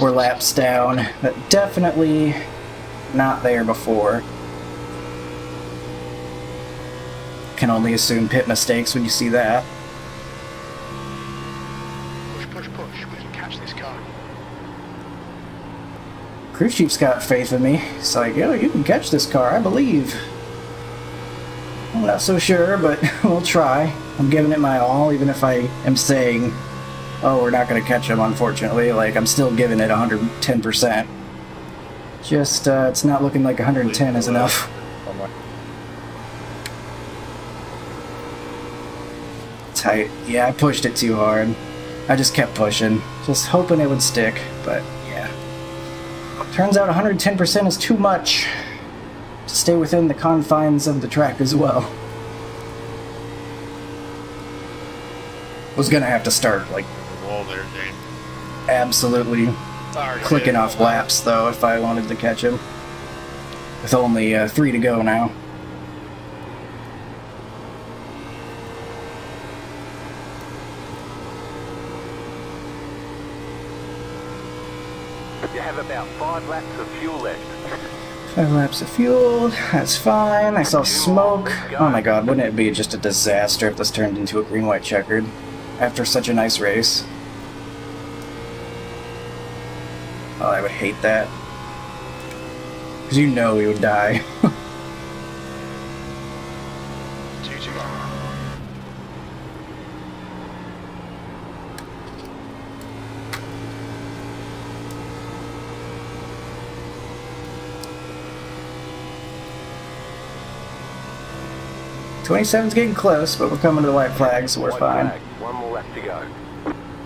were laps down that definitely not there before. Can only assume pit mistakes when you see that. Push, push, push. We can catch this car. Crew chief's got faith in me. He's like, yo, you can catch this car, I believe. I'm not so sure, but we'll try. I'm giving it my all, even if I am saying, oh, we're not going to catch him, unfortunately. Like, I'm still giving it 110%. Just, uh, it's not looking like 110 is enough. Tight. Yeah, I pushed it too hard. I just kept pushing, just hoping it would stick, but yeah. Turns out 110% is too much to stay within the confines of the track as well. Was gonna have to start, like, there, absolutely Sorry, clicking off laps, though, if I wanted to catch him. With only uh, three to go now. You have about five laps of fuel left. Five laps of fuel, that's fine. I saw smoke. Oh my god, wouldn't it be just a disaster if this turned into a green white checkered after such a nice race? Oh, I would hate that. Because you know we would die. Twenty-seven's getting close, but we're coming to the white flag, so we're White fine. flag. One more lap to go.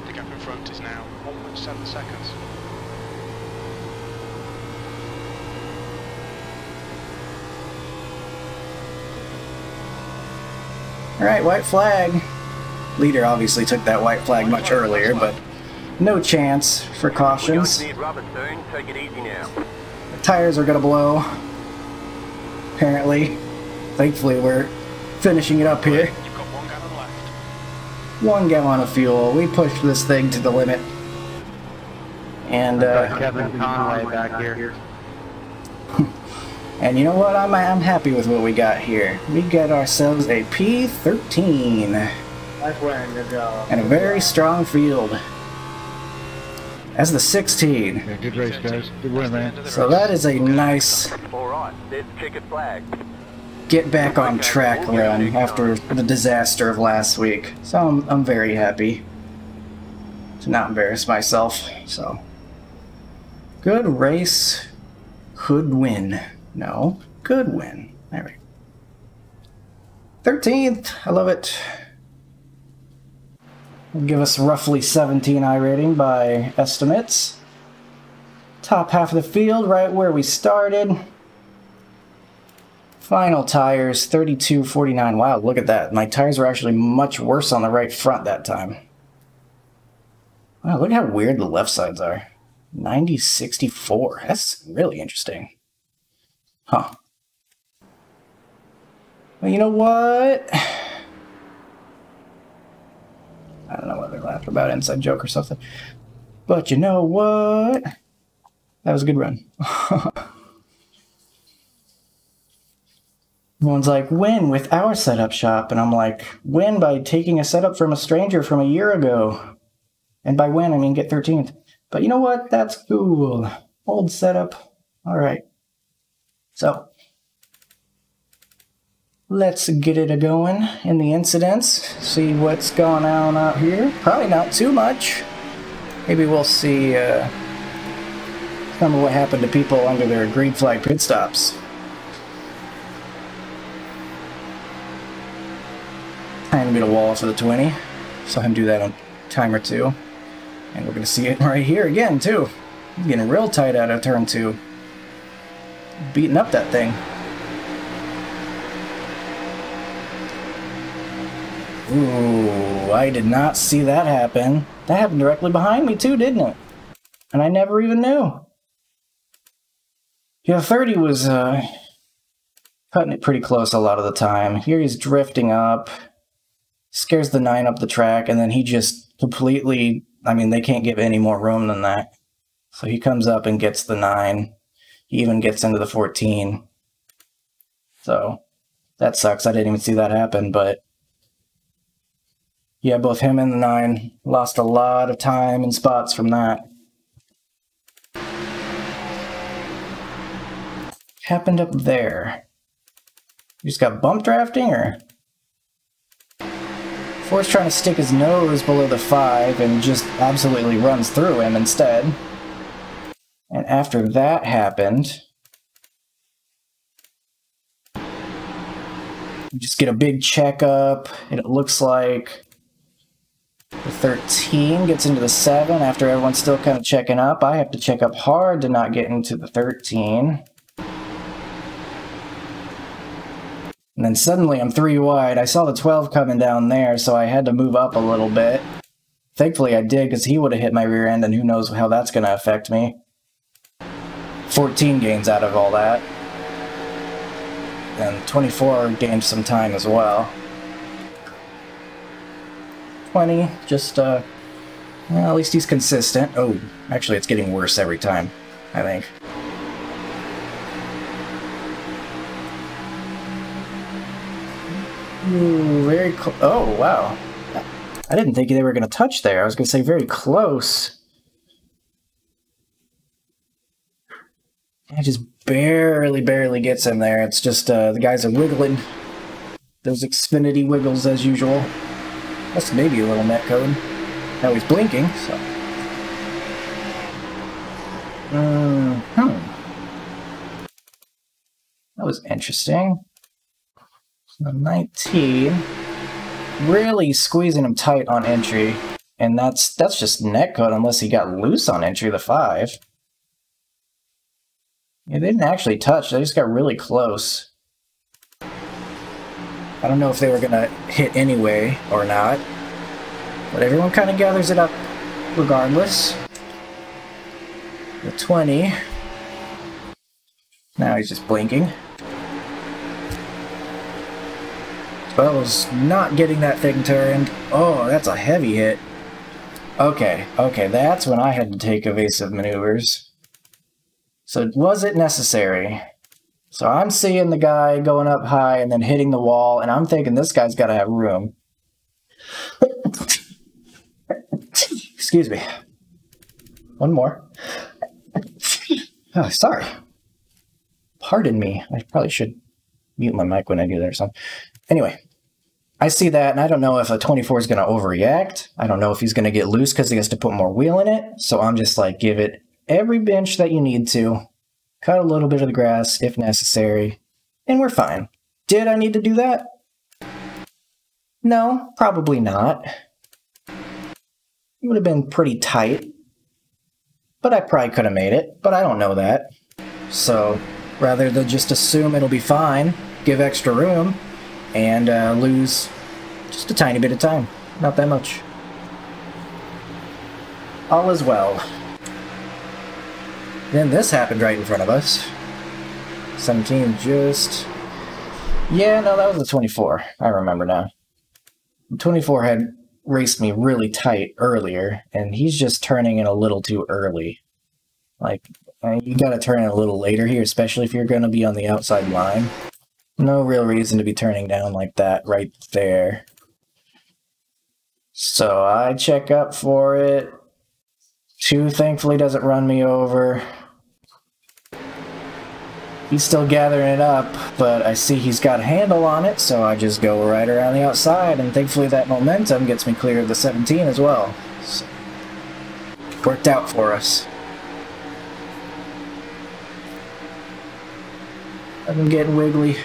The gap in front is now 1.7 seconds. Alright, white flag. Leader obviously took that white flag much earlier, but no chance for We're cautions. to need rubber soon. Take it easy now. The tires are gonna blow. Apparently. Thankfully, we're finishing it up here. You've got one gallon left. One gallon of fuel. We pushed this thing to the limit. And, uh, Kevin Conway back here. and you know what? I'm, I'm happy with what we got here. We got ourselves a P13 Nice wearing your job. and a very strong field. As the 16. Yeah, good race, guys. Good win, man. So that is a nice All right. There's the checkered flag. Get back on track run after the disaster of last week. So I'm, I'm very happy to not embarrass myself. So good race, could win. No, good win. There we go. 13th, I love it. Will give us roughly 17 iRating by estimates. Top half of the field, right where we started. Final tires, 32.49. Wow, look at that. My tires were actually much worse on the right front that time. Wow, look how weird the left sides are. 90.64. That's really interesting. Huh. Well, you know what? I don't know what they're laughing about, inside joke or something. But you know what? That was a good run. Everyone's like, win with our setup shop. And I'm like, win by taking a setup from a stranger from a year ago. And by win, I mean get 13th. But you know what? That's cool. Old setup. All right. So, let's get it a going in the incidents. See what's going on out here. Probably not too much. Maybe we'll see uh, some of what happened to people under their green flag pit stops. Time to beat a wall for the 20. Saw him do that on timer two. And we're going to see it right here again, too. Getting real tight out of turn two. Beating up that thing. Ooh, I did not see that happen. That happened directly behind me too, didn't it? And I never even knew. Yeah, 30 was uh, cutting it pretty close a lot of the time. Here he's drifting up, scares the 9 up the track, and then he just completely, I mean, they can't give any more room than that. So he comes up and gets the 9. He even gets into the 14. So that sucks. I didn't even see that happen, but yeah, both him and the 9 lost a lot of time and spots from that. happened up there? You just got bump drafting, or? Force trying to stick his nose below the 5 and just absolutely runs through him instead. And after that happened, you just get a big checkup, and it looks like the 13 gets into the 7 after everyone's still kind of checking up. I have to check up hard to not get into the 13. And then suddenly I'm three wide. I saw the 12 coming down there, so I had to move up a little bit. Thankfully I did, because he would have hit my rear end, and who knows how that's going to affect me. 14 gains out of all that. And 24 gained some time as well. 20, just, uh, well, at least he's consistent. Oh, actually it's getting worse every time, I think. Ooh, very close. Oh, wow. I didn't think they were going to touch there. I was going to say very close. It just barely, barely gets in there. It's just uh, the guys are wiggling. Those Xfinity wiggles as usual. That's maybe a little netcode. Now he's blinking, so. Uh, hmm. That was interesting. So 19. Really squeezing him tight on entry. And that's that's just netcode unless he got loose on entry, the 5. Yeah, they didn't actually touch. They just got really close. I don't know if they were going to hit anyway or not. But everyone kind of gathers it up regardless. The 20. Now he's just blinking. Bell's not getting that thing turned. Oh, that's a heavy hit. Okay, okay, that's when I had to take evasive maneuvers. So was it necessary? So I'm seeing the guy going up high and then hitting the wall, and I'm thinking this guy's got to have room. Excuse me. One more. Oh, sorry. Pardon me. I probably should mute my mic when I do that or something. Anyway, I see that, and I don't know if a 24 is going to overreact. I don't know if he's going to get loose because he has to put more wheel in it. So I'm just like, give it every bench that you need to. Cut a little bit of the grass if necessary, and we're fine. Did I need to do that? No, probably not. It would have been pretty tight. But I probably could have made it, but I don't know that. So, rather than just assume it'll be fine, give extra room, and uh, lose just a tiny bit of time. Not that much. All is well. Then this happened right in front of us. 17 just... Yeah, no, that was the 24. I remember now. 24 had raced me really tight earlier, and he's just turning in a little too early. Like, uh, you gotta turn in a little later here, especially if you're gonna be on the outside line. No real reason to be turning down like that right there. So I check up for it. Two thankfully doesn't run me over. He's still gathering it up, but I see he's got a handle on it, so I just go right around the outside, and thankfully that momentum gets me clear of the 17 as well. So, worked out for us. I'm getting wiggly.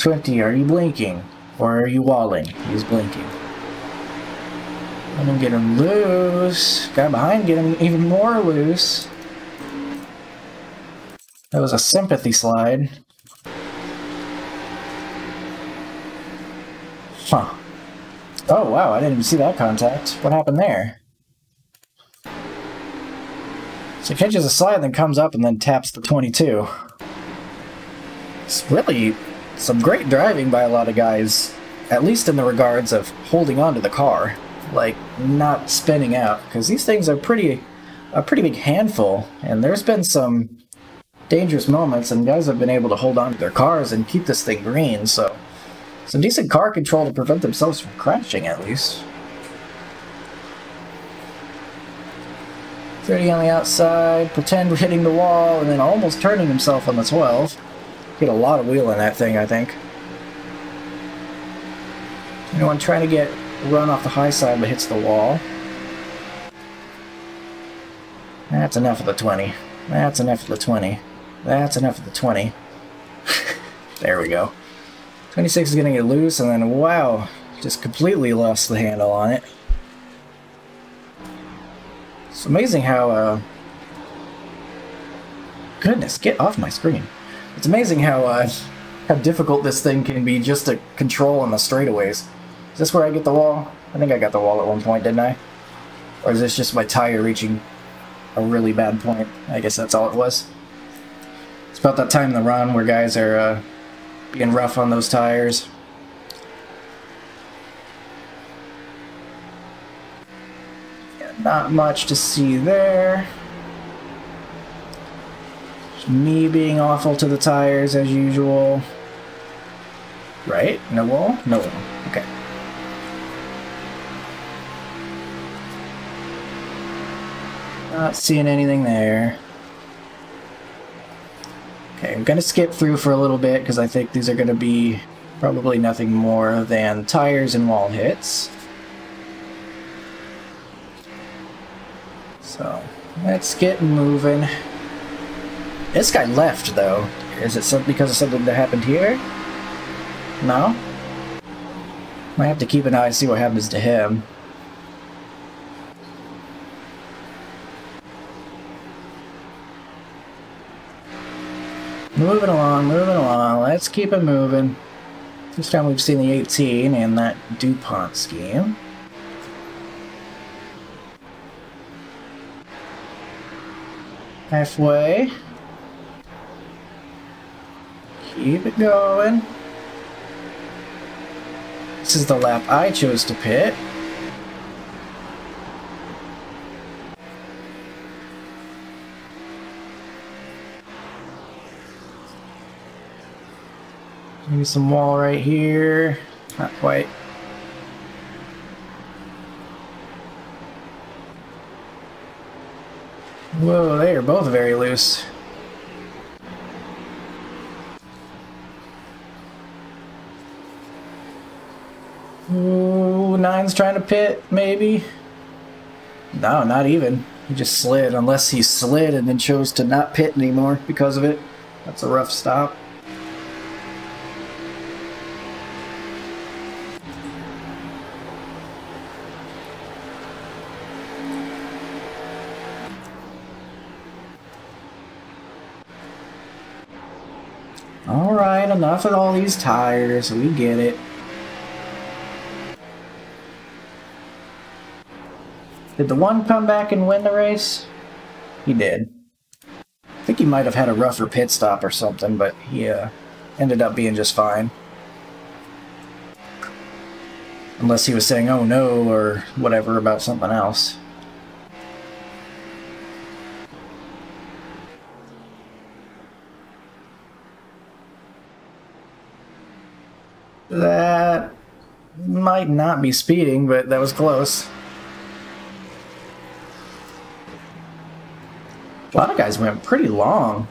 20, are you blinking? Or are you walling? He's blinking. Let him get him loose. Guy behind get him even more loose. That was a sympathy slide. Huh. Oh wow, I didn't even see that contact. What happened there? So he catches a slide, then comes up and then taps the 22. It's really some great driving by a lot of guys, at least in the regards of holding on to the car, like not spinning out, because these things are pretty, a pretty big handful, and there's been some dangerous moments, and guys have been able to hold on to their cars and keep this thing green, so some decent car control to prevent themselves from crashing, at least. 30 on the outside, pretend we're hitting the wall, and then almost turning himself on the 12. Get a lot of wheel in that thing, I think. i'm trying to get run off the high side but hits the wall. That's enough of the 20. That's enough of the 20. That's enough of the 20. there we go. 26 is going to get loose, and then, wow, just completely lost the handle on it. It's amazing how, uh... Goodness, get off my screen. It's amazing how, uh, how difficult this thing can be just to control on the straightaways. Is this where I get the wall? I think I got the wall at one point, didn't I? Or is this just my tire reaching a really bad point? I guess that's all it was. It's about that time in the run where guys are, uh, being rough on those tires. Not much to see there. Me being awful to the tires as usual. Right? No wall? No wall. Okay. Not seeing anything there. Okay, I'm gonna skip through for a little bit because I think these are gonna be probably nothing more than tires and wall hits. So, let's get moving. This guy left, though. Is it because of something that happened here? No? Might have to keep an eye and see what happens to him. Moving along, moving along. Let's keep it moving. This time we've seen the 18 and that DuPont scheme. Halfway. Keep it going. This is the lap I chose to pit. Maybe some wall right here. Not quite. Whoa, they are both very loose. Ooh, Nine's trying to pit, maybe? No, not even. He just slid, unless he slid and then chose to not pit anymore because of it. That's a rough stop. Alright, enough of all these tires. We get it. Did the one come back and win the race? He did. I think he might have had a rougher pit stop or something, but he uh, ended up being just fine. Unless he was saying, oh no, or whatever about something else. That might not be speeding, but that was close. A lot of guys went pretty long.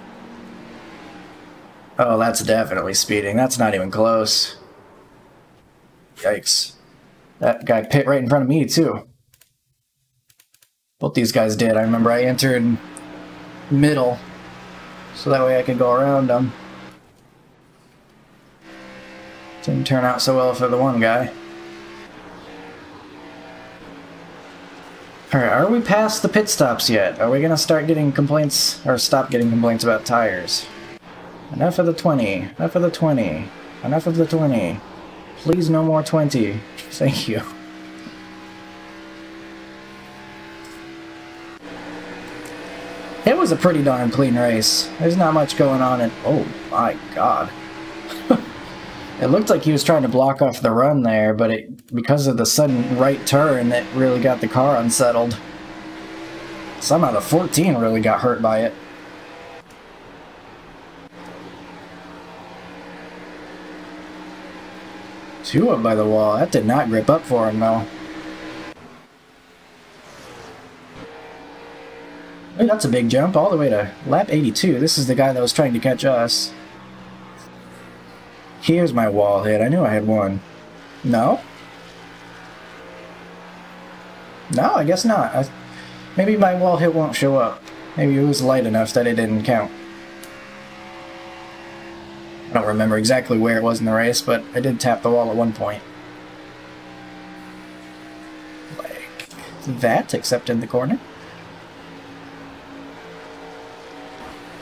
Oh, that's definitely speeding. That's not even close. Yikes. That guy pit right in front of me, too. Both these guys did. I remember I entered middle, so that way I could go around them. Didn't turn out so well for the one guy. Alright, are we past the pit stops yet? Are we gonna start getting complaints, or stop getting complaints about tires? Enough of the 20. Enough of the 20. Enough of the 20. Please no more 20. Thank you. It was a pretty darn clean race. There's not much going on in... Oh my god. it looked like he was trying to block off the run there, but it because of the sudden right turn, that really got the car unsettled. Somehow the 14 really got hurt by it. Two up by the wall. That did not grip up for him, though. Hey, that's a big jump, all the way to lap 82. This is the guy that was trying to catch us. Here's my wall hit. I knew I had one. No? No, I guess not. I, maybe my wall hit won't show up. Maybe it was light enough that it didn't count. I don't remember exactly where it was in the race, but I did tap the wall at one point. Like that, except in the corner.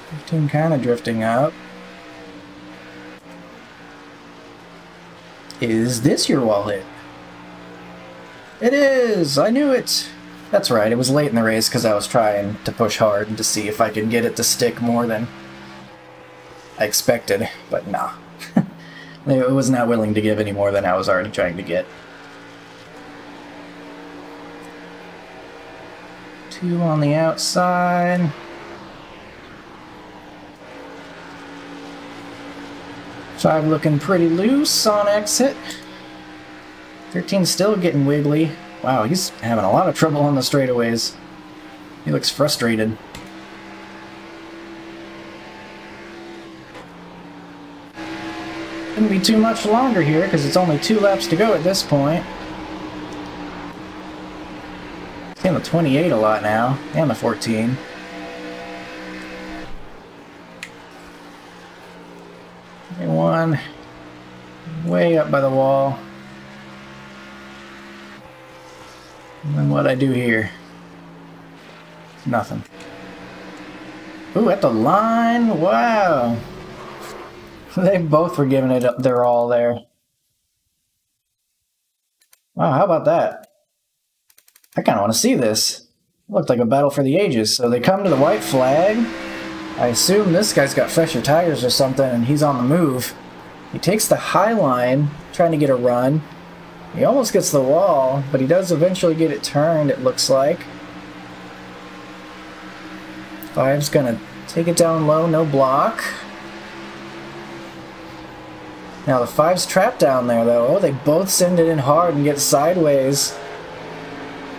15 kind of drifting up. Is this your wall hit? It is! I knew it! That's right, it was late in the race because I was trying to push hard and to see if I could get it to stick more than I expected, but nah. it was not willing to give any more than I was already trying to get. Two on the outside. Five looking pretty loose on exit. 13 still getting wiggly. Wow, he's having a lot of trouble on the straightaways. He looks frustrated. Shouldn't be too much longer here because it's only two laps to go at this point. Seeing the 28 a lot now, and the 14. One way up by the wall. And then what I do here? Nothing. Ooh, at the line? Wow. They both were giving it up their all there. Wow, how about that? I kind of want to see this. It looked like a battle for the ages. So they come to the white flag. I assume this guy's got fresher tires or something and he's on the move. He takes the high line, trying to get a run. He almost gets the wall, but he does eventually get it turned, it looks like. Five's gonna take it down low, no block. Now the five's trapped down there though. Oh, they both send it in hard and get sideways.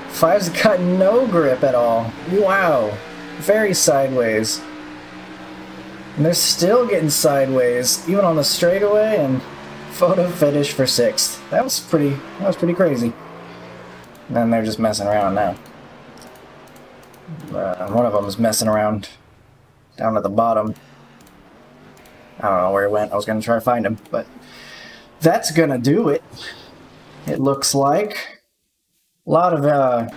Five's got no grip at all. Wow. Very sideways. And they're still getting sideways, even on the straightaway, and photo finish for sixth. That was pretty that was pretty crazy. And they're just messing around now. Uh, one of them is messing around down at the bottom. I don't know where he went. I was going to try to find him, but that's going to do it. It looks like a lot of uh,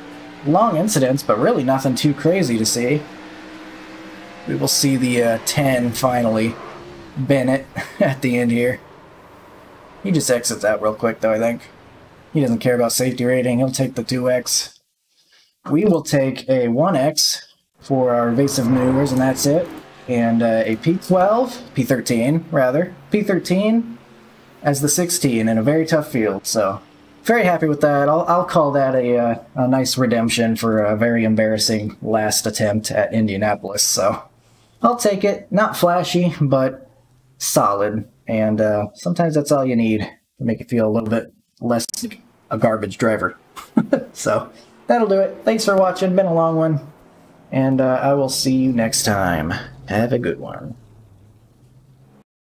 long incidents, but really nothing too crazy to see. We will see the uh, 10 finally. Bennett at the end here. He just exits out real quick though, I think. He doesn't care about safety rating. He'll take the 2x. We will take a 1x for our evasive maneuvers, and that's it and uh, a P12, P13 rather, P13 as the 16 in a very tough field. So very happy with that. I'll, I'll call that a, uh, a nice redemption for a very embarrassing last attempt at Indianapolis. So I'll take it. Not flashy, but solid. And uh, sometimes that's all you need to make you feel a little bit less a garbage driver. so that'll do it. Thanks for watching. Been a long one. And uh, I will see you next time. Have a good one.